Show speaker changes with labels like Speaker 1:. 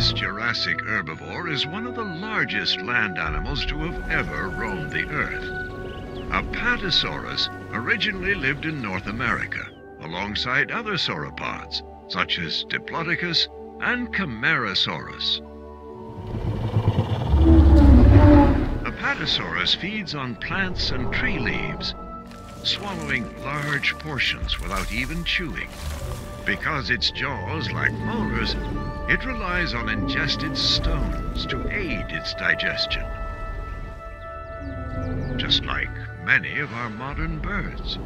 Speaker 1: Triassic herbivore is one of the largest land animals to have ever roamed the earth. Apatosaurus originally lived in North America, alongside other sauropods, such as Diplodocus and Camarasaurus. Apatosaurus feeds on plants and tree leaves, swallowing large portions without even chewing. Because its jaws lack molars, it relies on ingested stones to aid its digestion. Just like many of our modern birds.